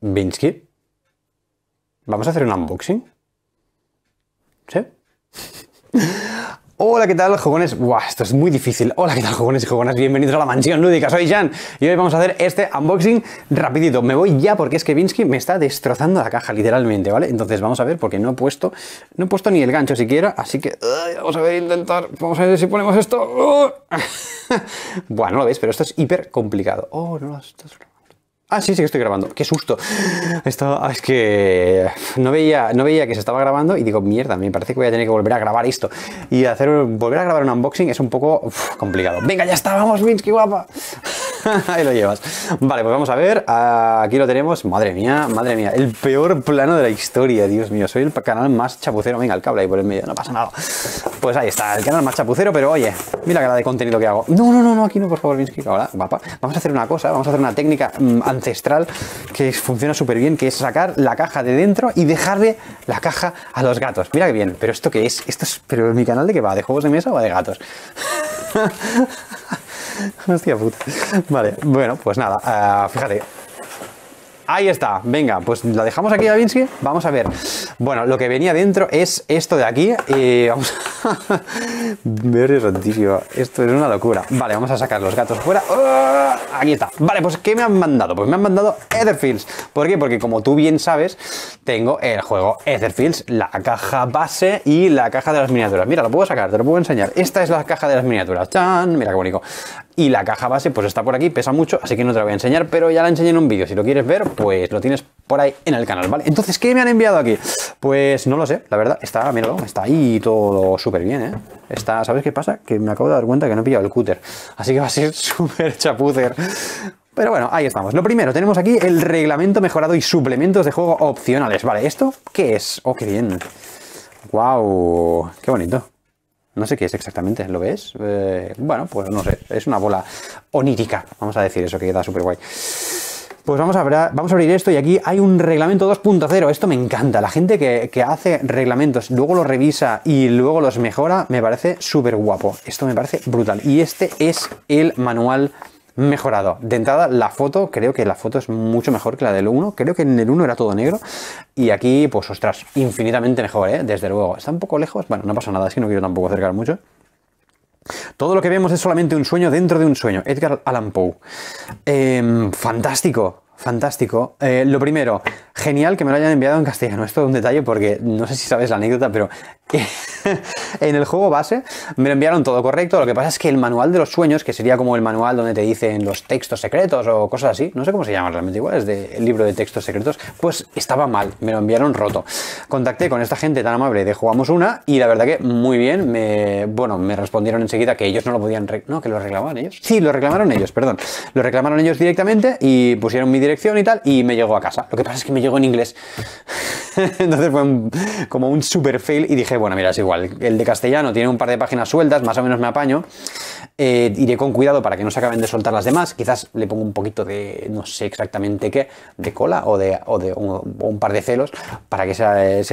Vinsky, ¿vamos a hacer un unboxing? ¿Sí? Hola, ¿qué tal, jugones? Buah, esto es muy difícil. Hola, ¿qué tal, jugones y jugonas? Bienvenidos a la mansión lúdica, soy Jan y hoy vamos a hacer este unboxing rapidito. Me voy ya porque es que Vinsky me está destrozando la caja, literalmente, ¿vale? Entonces vamos a ver porque no he puesto, no he puesto ni el gancho siquiera, así que vamos a ver, intentar, vamos a ver si ponemos esto. bueno, no lo veis, pero esto es hiper complicado. Oh, no, esto es... Ah, sí, sí que estoy grabando. ¡Qué susto! Esto, ah, es que no veía, no veía que se estaba grabando y digo, mierda, me parece que voy a tener que volver a grabar esto. Y hacer, volver a grabar un unboxing es un poco complicado. Venga, ya está, vamos, Minsky, guapa. Ahí lo llevas. Vale, pues vamos a ver. Aquí lo tenemos. Madre mía, madre mía. El peor plano de la historia, Dios mío. Soy el canal más chapucero. Venga, el cable ahí por el medio, no pasa nada. Pues ahí está, el canal más chapucero, pero oye, mira la de contenido que hago. No, no, no, no, aquí no, por favor, Minsky. Ahora, guapa. Vamos a hacer una cosa, vamos a hacer una técnica mm, ancestral que funciona súper bien, que es sacar la caja de dentro y dejarle la caja a los gatos. Mira qué bien, pero ¿esto qué es? ¿Esto es, pero mi canal de qué va? ¿De juegos de mesa o de gatos? Hostia puta. Vale, bueno, pues nada, uh, fíjate, Ahí está, venga, pues la dejamos aquí a Vinsky. Vamos a ver. Bueno, lo que venía dentro es esto de aquí. Y vamos a... Esto es una locura. Vale, vamos a sacar los gatos fuera. ¡Oh! Aquí está. Vale, pues ¿qué me han mandado? Pues me han mandado Etherfields. ¿Por qué? Porque como tú bien sabes, tengo el juego Etherfields, la caja base y la caja de las miniaturas. Mira, lo puedo sacar, te lo puedo enseñar. Esta es la caja de las miniaturas. ¡Chan! Mira qué bonito. Y la caja base pues está por aquí, pesa mucho, así que no te la voy a enseñar, pero ya la enseñé en un vídeo. Si lo quieres ver, pues lo tienes por ahí en el canal, ¿vale? Entonces, ¿qué me han enviado aquí? Pues no lo sé, la verdad, está, míralo, está ahí todo súper bien, ¿eh? Está, ¿sabes qué pasa? Que me acabo de dar cuenta que no he pillado el cúter, así que va a ser súper chapucer. Pero bueno, ahí estamos. Lo primero, tenemos aquí el reglamento mejorado y suplementos de juego opcionales. Vale, ¿esto qué es? Oh, qué bien. ¡Wow! ¡Qué bonito! No sé qué es exactamente, ¿lo ves? Eh, bueno, pues no sé, es una bola onírica, vamos a decir eso, que queda súper guay. Pues vamos a, abrir, vamos a abrir esto y aquí hay un reglamento 2.0. Esto me encanta. La gente que, que, hace reglamentos, luego los revisa y luego los mejora, me parece súper guapo. Esto me parece brutal. Y este es el manual mejorado. De entrada, la foto, creo que la foto es mucho mejor que la del 1. Creo que en el 1 era todo negro. Y aquí, pues ostras, infinitamente mejor, ¿eh? Desde luego. Está un poco lejos. Bueno, no pasa nada, es que no quiero tampoco acercar mucho. Todo lo que vemos es solamente un sueño dentro de un sueño. Edgar Allan Poe. Em, fantástico, fantástico. Eh, lo primero, genial que me lo hayan enviado en castellano. Esto es un detalle porque no sé si sabes la anécdota, pero en el juego base me lo enviaron todo correcto. Lo que pasa es que el manual de los sueños, que sería como el manual donde te dicen los textos secretos o cosas así, no sé cómo se llama realmente, igual es del libro de textos secretos, pues estaba mal, me lo enviaron roto. Contacté con esta gente tan amable de Jugamos Una y la verdad que muy bien, me, bueno, me respondieron enseguida que ellos no lo podían, no, que lo reclamaban ellos. Sí, lo reclamaron ellos, perdón. Lo reclamaron ellos directamente y pusieron mi dirección y tal y me llegó a casa. Lo que pasa es que me llegó en inglés. Entonces fue como un super fail y dije, bueno, mira, es igual. El de castellano tiene un par de páginas sueltas, más o menos me apaño. Eh, iré con cuidado para que no se acaben de soltar las demás. Quizás le pongo un poquito de, no sé exactamente qué, de cola o de, o de un, par de celos para que se,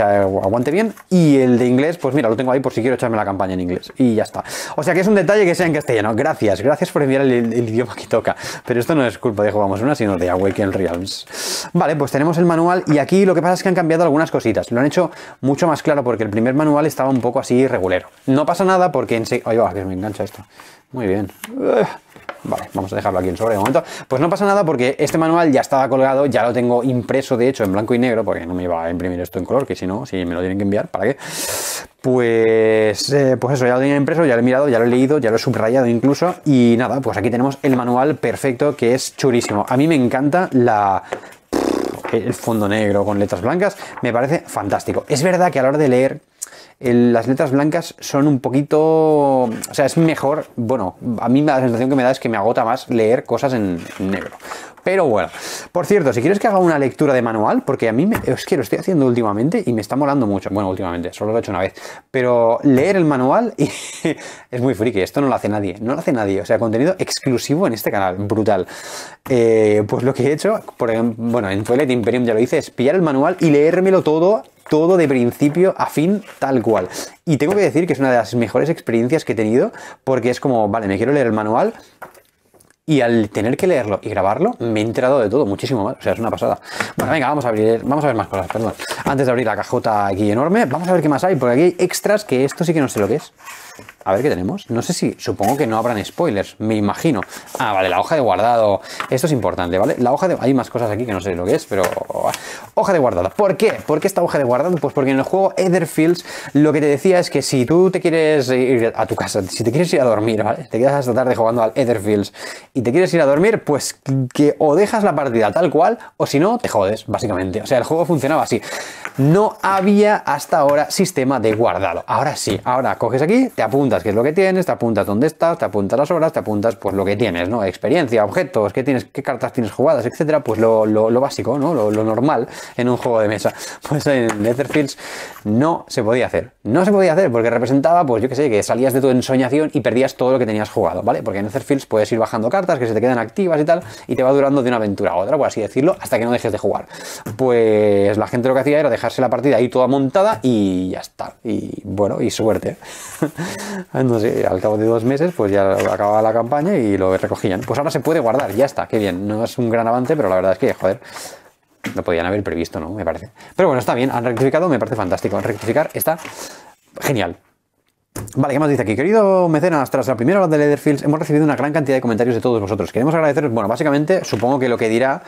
aguante bien. Y el de inglés, pues mira, lo tengo ahí por si quiero echarme la campaña en inglés. Y ya está. O sea que es un detalle que sea en castellano. Gracias, gracias por enviar el, idioma que toca. Pero esto no es culpa de Jugamos Una, sino de Awaken Realms. Vale, pues tenemos el manual y aquí lo que pasa es que han cambiado algunas cositas. Lo han hecho mucho más claro porque el primer manual estaba un poco así regulero. No pasa nada porque en... Oye, va, que me engancha esto. Muy bien. Vale, vamos a dejarlo aquí en sobre de momento. Pues no pasa nada porque este manual ya estaba colgado, ya lo tengo impreso de hecho en blanco y negro, porque no me iba a imprimir esto en color, que si no, si me lo tienen que enviar, ¿para qué? Pues, pues eso, ya lo tenía impreso, ya lo he mirado, ya lo he leído, ya lo he subrayado incluso. Y nada, pues aquí tenemos el manual perfecto que es chulísimo. A mí me encanta la, el fondo negro con letras blancas, me parece fantástico. Es verdad que a la hora de leer las letras blancas son un poquito, o sea, es mejor, bueno, a mí la sensación que me da es que me agota más leer cosas en, negro. Pero bueno, por cierto, si quieres que haga una lectura de manual, porque a mí me, es que lo estoy haciendo últimamente y me está molando mucho. Bueno, últimamente, solo lo he hecho una vez. Pero leer el manual es muy friki, esto no lo hace nadie, no lo hace nadie. O sea, contenido exclusivo en este canal, brutal. Eh, pues lo que he hecho, por bueno, en Toilet Imperium ya lo hice, es pillar el manual y leérmelo todo todo de principio a fin tal cual. Y tengo que decir que es una de las mejores experiencias que he tenido porque es como, vale, me quiero leer el manual Y al tener que leerlo y grabarlo, me he enterado de todo, muchísimo más. O sea, es una pasada. Bueno, venga, vamos a abrir, vamos a ver más cosas, perdón. Antes de abrir la cajota aquí enorme, vamos a ver qué más hay, porque aquí hay extras que esto sí que no sé lo que es. A ver qué tenemos. No sé si, supongo que no habrán spoilers, me imagino. Ah, vale, la hoja de guardado. Esto es importante, ¿vale? La hoja de... Hay más cosas aquí que no sé lo que es, pero... Hoja de guardado. ¿Por qué? ¿Por qué esta hoja de guardado? Pues porque en el juego Etherfields lo que te decía es que si tú te quieres ir a tu casa, si te quieres ir a dormir, ¿vale? Te quedas hasta tarde jugando al Etherfields y te quieres ir a dormir, pues que o dejas la partida tal cual o si no, te jodes, básicamente. O sea, el juego funcionaba así. No había hasta ahora sistema de guardado. Ahora sí, ahora coges aquí, te apuntas qué es lo que tienes, te apuntas dónde estás, te apuntas las horas, te apuntas pues lo que tienes, ¿no? Experiencia, objetos, qué tienes, qué cartas tienes jugadas, etcétera, pues lo, básico, ¿no? Lo, normal en un juego de mesa. Pues en Netherfields no se podía hacer. No se podía hacer porque representaba, pues yo que sé, que salías de tu ensoñación y perdías todo lo que tenías jugado, ¿vale? Porque en Netherfields puedes ir bajando cartas que se te quedan activas y tal, y te va durando de una aventura a otra, por así decirlo, hasta que no dejes de jugar. Pues la gente lo que hacía era dejarse la partida ahí toda montada y ya está. Y bueno, y suerte. Entonces, al cabo de dos meses, pues ya acababa la campaña y lo recogían. Pues ahora se puede guardar, ya está, qué bien. No es un gran avance, pero la verdad es que, joder, lo podían haber previsto, ¿no? Me parece. Pero bueno, está bien, han rectificado, me parece fantástico. Rectificar está genial. Vale, ¿qué más dice aquí? Querido mecenas, tras la primera hora de Leatherfields hemos recibido una gran cantidad de comentarios de todos vosotros. Queremos agradecer, bueno, básicamente supongo que lo que dirá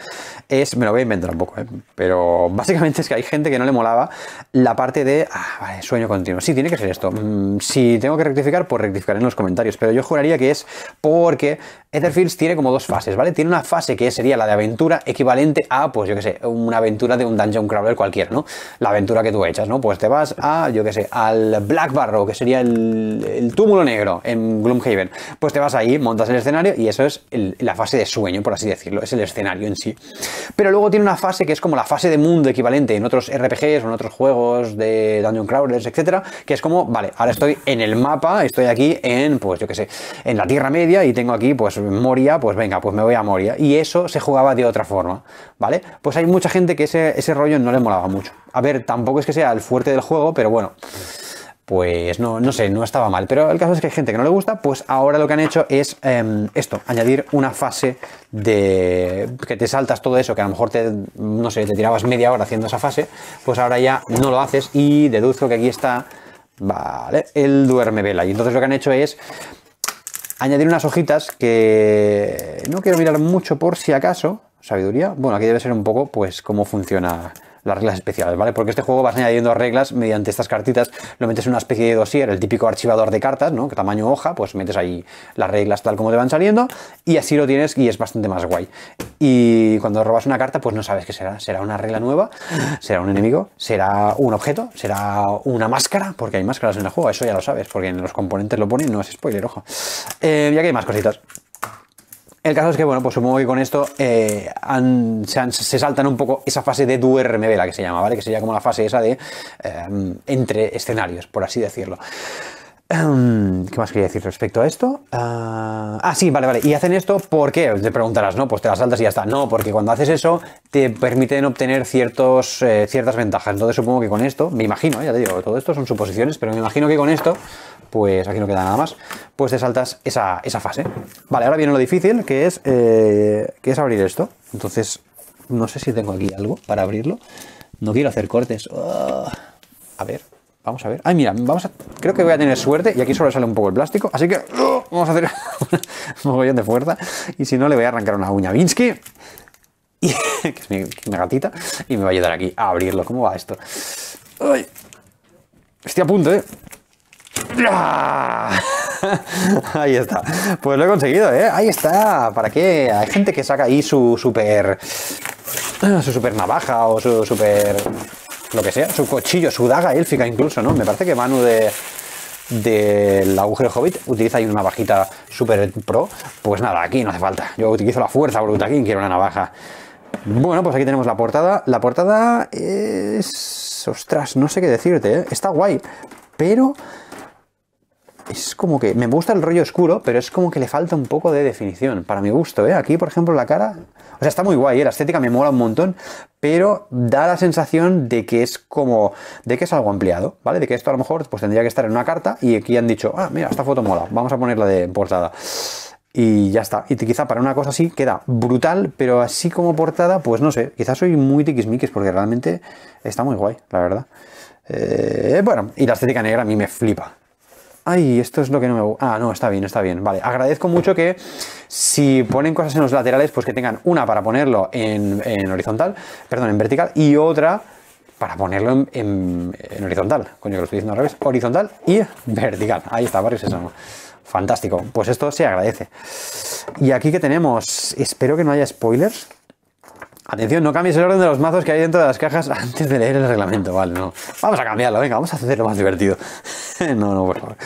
es, me lo voy a inventar un poco, ¿eh? pero básicamente es que hay gente que no le molaba la parte de, ah, vale, sueño continuo. Sí, tiene que ser esto. Mm, si tengo que rectificar, pues rectificaré en los comentarios, pero yo juraría que es porque Etherfields tiene como dos fases, ¿vale? Tiene una fase que sería la de aventura equivalente a, pues yo que sé, una aventura de un dungeon crawler cualquier, ¿no? La aventura que tú echas, ¿no? Pues te vas a, yo que sé, al Black Barrow, que sería el el, túmulo negro en Gloomhaven. Pues te vas ahí, montas el escenario y eso es la fase de sueño, por así decirlo, es el escenario en sí. Pero luego tiene una fase que es como la fase de mundo equivalente en otros RPGs o en otros juegos de Dungeon Crawlers, etcétera, que es como, vale, ahora estoy en el mapa, estoy aquí en, pues yo qué sé, en la Tierra Media y tengo aquí, pues Moria, pues venga, pues me voy a Moria. Y eso se jugaba de otra forma, ¿vale? Pues hay mucha gente que ese, ese rollo no le molaba mucho. A ver, tampoco es que sea el fuerte del juego, pero bueno pues no, no sé, no estaba mal. Pero el caso es que hay gente que no le gusta, pues ahora lo que han hecho es em, esto, añadir una fase de que te saltas todo eso, que a lo mejor te, no sé, te tirabas media hora haciendo esa fase, pues ahora ya no lo haces y deduzco que aquí está, vale, el duerme vela. Y entonces lo que han hecho es añadir unas hojitas que no quiero mirar mucho por si acaso, sabiduría, bueno, aquí debe ser un poco pues cómo funciona las reglas especiales, ¿vale? Porque este juego vas añadiendo reglas mediante estas cartitas, lo metes en una especie de dossier, el típico archivador de cartas, ¿no? Que tamaño hoja, pues metes ahí las reglas tal como te van saliendo y así lo tienes y es bastante más guay. Y cuando robas una carta, pues no sabes qué será. ¿Será una regla nueva? ¿Será un enemigo? ¿Será un objeto? ¿Será una máscara? Porque hay máscaras en el juego, eso ya lo sabes, porque en los componentes lo ponen, no es spoiler, ojo. Eh, ya que hay más cositas. El caso es que, bueno, pues supongo que con esto eh, se, saltan un poco esa fase de duerme vela que se llama, ¿vale? Que sería como la fase esa de eh, entre escenarios, por así decirlo. Em, ¿Qué más quería decir respecto a esto? ah, ah sí, vale, vale. Y hacen esto ¿por qué? Te preguntarás, ¿no? Pues te las saltas y ya está. No, porque cuando haces eso te permiten obtener ciertos, eh, ciertas ventajas. Entonces supongo que con esto, me imagino, ya te digo, todo esto son suposiciones, pero me imagino que con esto pues aquí no queda nada más, pues te saltas esa, fase. Vale, ahora viene lo difícil, que es, eh, que es abrir esto. Entonces, no sé si tengo aquí algo para abrirlo. No quiero hacer cortes. Ah, a ver, vamos a ver. Ay, mira, vamos a, creo que voy a tener suerte y aquí solo sale un poco el plástico, así que uh, vamos a hacer un mogollón de fuerza y si no le voy a arrancar una uña Vinsky. Y, que es mi, gatita, y me va a ayudar aquí a abrirlo. ¿Cómo va esto? Estoy a punto, ¿eh? Ahí está. Pues lo he conseguido, ¿eh? Ahí está. ¿Para qué? Hay gente que saca ahí su super... Su super navaja o su super... Lo que sea, su cuchillo, su daga élfica incluso, ¿no? Me parece que Manu de del agujero hobbit utiliza ahí una navajita super pro. Pues nada, aquí no hace falta. Yo utilizo la fuerza bruta. ¿Quién quiere una navaja? Bueno, pues aquí tenemos la portada. La portada es... Ostras, no sé qué decirte, ¿eh? Está guay. Pero es como que me gusta el rollo oscuro, pero es como que le falta un poco de definición, para mi gusto, ¿eh? Aquí, por ejemplo, la cara, o sea, está muy guay, ¿eh? la estética me mola un montón, pero da la sensación de que es como, de que es algo ampliado, ¿vale? De que esto a lo mejor pues tendría que estar en una carta y aquí han dicho, ah, mira, esta foto mola, vamos a ponerla de portada. Y ya está. Y quizá para una cosa así queda brutal, pero así como portada, pues no sé. Quizás soy muy tiquismiquis porque realmente está muy guay, la verdad. Eh, bueno, y la estética negra a mí me flipa. Ay, esto es lo que no me gusta. Ah, no, está bien, está bien. Vale, agradezco mucho que si ponen cosas en los laterales, pues que tengan una para ponerlo en, horizontal, perdón, en vertical, y otra para ponerlo en, horizontal. Coño, que lo estoy diciendo al revés. Horizontal y vertical. Ahí está, Barrio Sésamo. Fantástico. Pues esto se agradece. Y aquí que tenemos, espero que no haya spoilers. Atención, no cambies el orden de los mazos que hay dentro de las cajas antes de leer el reglamento. Vale, no. Vamos a cambiarlo, venga, vamos a hacerlo más divertido. no, no, por favor.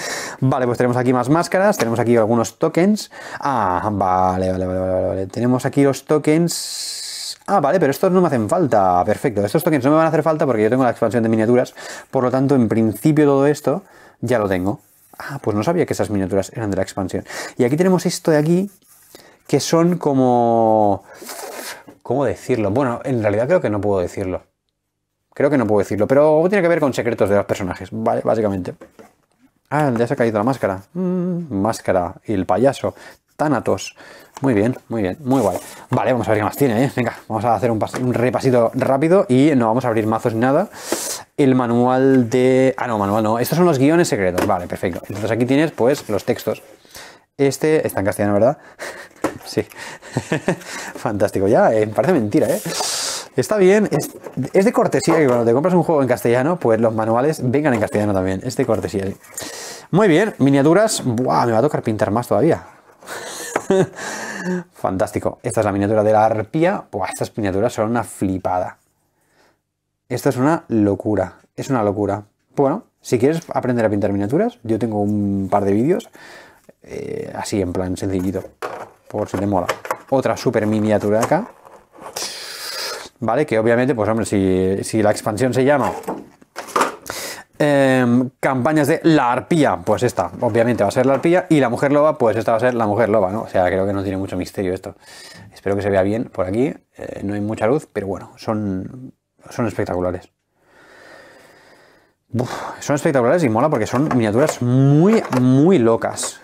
Vale, pues tenemos aquí más máscaras, tenemos aquí algunos tokens. Ah, vale, vale, vale, vale. vale. Tenemos aquí los tokens. Ah, vale, pero estos no me hacen falta. Perfecto, estos tokens no me van a hacer falta porque yo tengo la expansión de miniaturas. Por lo tanto, en principio todo esto ya lo tengo. Ah, pues no sabía que esas miniaturas eran de la expansión. Y aquí tenemos esto de aquí, que son como... ¿Cómo decirlo? Bueno, en realidad creo que no puedo decirlo. Creo que no puedo decirlo, pero tiene que ver con secretos de los personajes, ¿vale? Básicamente. Ah, ya se ha caído la máscara. Mm, máscara y el payaso. Thanatos. Muy bien, muy bien, muy guay. Vale, vamos a ver qué más tiene, ¿eh? Venga, vamos a hacer un, un, repasito rápido y no vamos a abrir mazos ni nada. El manual de... Ah, no, manual no. Estos son los guiones secretos. Vale, perfecto. Entonces aquí tienes, pues, los textos. Este está en castellano, ¿verdad? Sí. Fantástico. Ya, eh, parece mentira, ¿eh? Está bien, es, de cortesía que cuando te compras un juego en castellano, pues los manuales vengan en castellano también. Es de cortesía, sí. Muy bien, miniaturas. Buah, me va a tocar pintar más todavía. Fantástico. Esta es la miniatura de la arpía. Buah, estas miniaturas son una flipada. Esto es una locura. Es una locura. Bueno, si quieres aprender a pintar miniaturas, yo tengo un par de vídeos eh, así en plan sencillito, por si te mola. Otra super miniatura acá. ¿Vale? Que obviamente, pues hombre, si, la expansión se llama em, campañas de la arpía, pues esta obviamente va a ser la arpía y la mujer loba, pues esta va a ser la mujer loba, ¿no? O sea, creo que no tiene mucho misterio esto. Espero que se vea bien por aquí, eh, no hay mucha luz, pero bueno, son, son espectaculares. son espectaculares y mola porque son miniaturas muy, muy locas.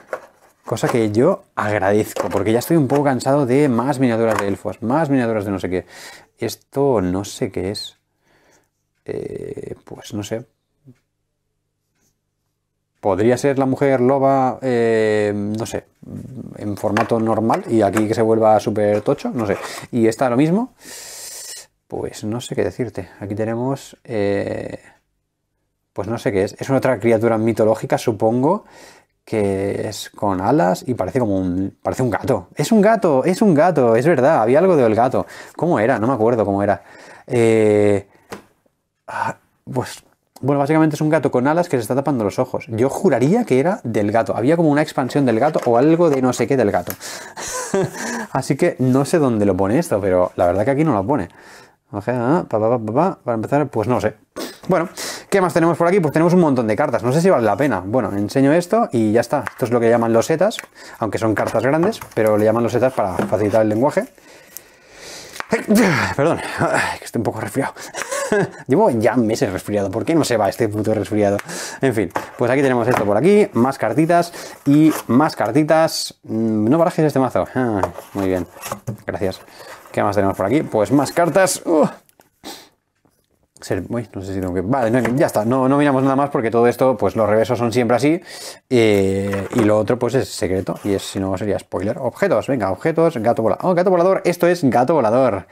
Cosa que yo agradezco, porque ya estoy un poco cansado de más miniaturas de elfos, más miniaturas de no sé qué. Esto no sé qué es. Eh, pues no sé. Podría ser la mujer loba, eh, no sé, en formato normal y aquí que se vuelva súper tocho, no sé. Y esta lo mismo. Pues no sé qué decirte. Aquí tenemos... Eh, pues no sé qué es. Es una otra criatura mitológica, supongo que es con alas y parece como un parece un gato. Es un gato, es un gato, es verdad, había algo del gato. ¿Cómo era? No me acuerdo cómo era. Eh, ah, pues bueno, básicamente es un gato con alas que se está tapando los ojos. Yo juraría que era del gato. Había como una expansión del gato o algo de no sé qué del gato. Así que no sé dónde lo pone esto, pero la verdad que aquí no lo pone. Ah, para empezar, pues no sé. Bueno, ¿qué más tenemos por aquí? Pues tenemos un montón de cartas. No sé si vale la pena. Bueno, enseño esto y ya está. Esto es lo que llaman los setas, aunque son cartas grandes, pero le llaman los setas para facilitar el lenguaje. Perdón, que estoy un poco resfriado. Llevo ya meses resfriado. ¿Por qué no se va este puto resfriado? En fin, pues aquí tenemos esto por aquí, más cartitas y más cartitas. Mm, no barajes este mazo. Ah, muy bien, gracias. ¿Qué más tenemos por aquí? Pues más cartas. Uh no sé si tengo que... Vale, ya está, no, no miramos nada más porque todo esto, pues los reversos son siempre así eh, y lo otro pues es secreto y es, si no sería spoiler. Objetos, venga, objetos, gato volador. Oh, gato volador, esto es gato volador.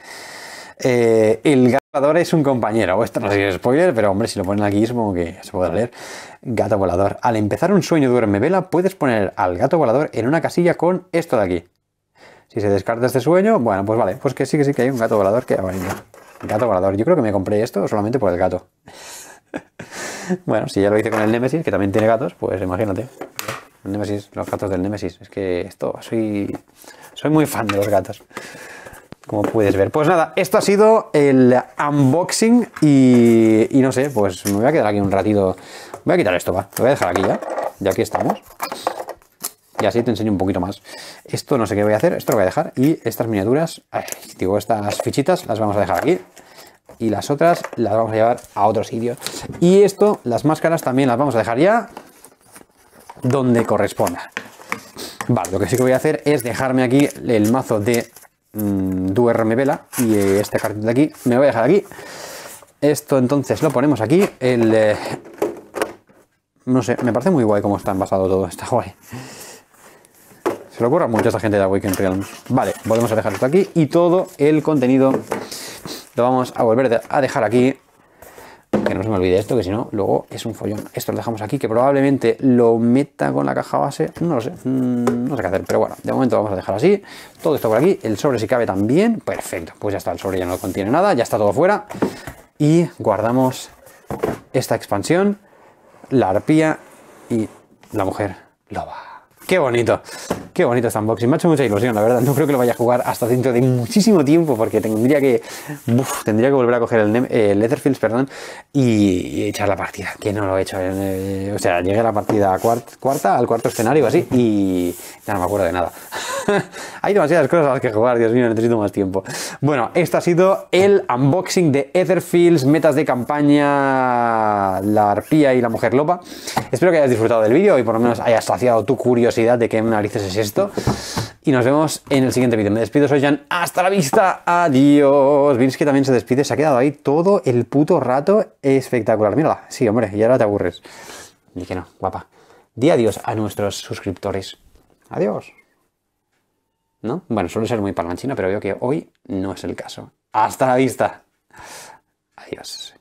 Eh, el gato volador es un compañero, esto no sé si es spoiler, pero hombre, si lo ponen aquí supongo que se puede leer. Gato volador. Al empezar un sueño duerme vela, puedes poner al gato volador en una casilla con esto de aquí. Si se descarta este sueño, bueno, pues vale, pues que sí que sí que hay un gato volador que va a Gato volador. Yo creo que me compré esto solamente por el gato. bueno, si ya lo hice con el Nemesis, que también tiene gatos, pues imagínate. El Nemesis, los gatos del Nemesis. Es que esto, soy, soy muy fan de los gatos. Como puedes ver. Pues nada, esto ha sido el unboxing y, y no sé, pues me voy a quedar aquí un ratito. Voy a quitar esto, va. Lo voy a dejar aquí ya. Ya aquí estamos. Y así te enseño un poquito más. Esto no sé qué voy a hacer, esto lo voy a dejar. Y estas miniaturas, digo, estas fichitas las vamos a dejar aquí. Y las otras las vamos a llevar a otro sitio. Y esto, las máscaras también las vamos a dejar ya donde corresponda. Vale, lo que sí que voy a hacer es dejarme aquí el mazo de mmm, Duerme Vela y este cartito de aquí me voy a dejar aquí. Esto entonces lo ponemos aquí. El, no sé, me parece muy guay cómo está envasado todo. Está guay. Se le ocurra mucho a esta gente de Awaken Realms. Vale, volvemos a dejar esto aquí y todo el contenido lo vamos a volver a dejar aquí. Que no se me olvide esto, que si no, luego es un follón. Esto lo dejamos aquí, que probablemente lo meta con la caja base. No lo sé, mm, no sé qué hacer, pero bueno, de momento vamos a dejar así. Todo esto por aquí, el sobre si cabe también. Perfecto, pues ya está, el sobre ya no contiene nada, ya está todo fuera. Y guardamos esta expansión, la arpía y la mujer loba. ¡Qué bonito! Qué bonito este unboxing. Me ha hecho mucha ilusión, la verdad. No creo que lo vaya a jugar hasta dentro de muchísimo tiempo porque tendría que tendría que volver a coger el, el Etherfields perdón, y, echar la partida, que no lo he hecho. Eh, o sea, llegué a la partida cuarta, al cuarto escenario así y ya no me acuerdo de nada. Hay demasiadas cosas a las que jugar, Dios mío, necesito más tiempo. Bueno, esto ha sido el unboxing de Etherfields, metas de campaña, la arpía y la mujer lopa. Espero que hayas disfrutado del vídeo y por lo menos hayas saciado tu curiosidad de qué narices es Y nos vemos en el siguiente vídeo. Me despido, soy Jan. Hasta la vista. Adiós. Que también se despide. Se ha quedado ahí todo el puto rato espectacular. Mírala. Sí, hombre. Y ahora te aburres. Y que no, guapa. Di adiós a nuestros suscriptores. Adiós. ¿No? Bueno, suele ser muy parlanchina, pero veo que hoy no es el caso. Hasta la vista. Adiós.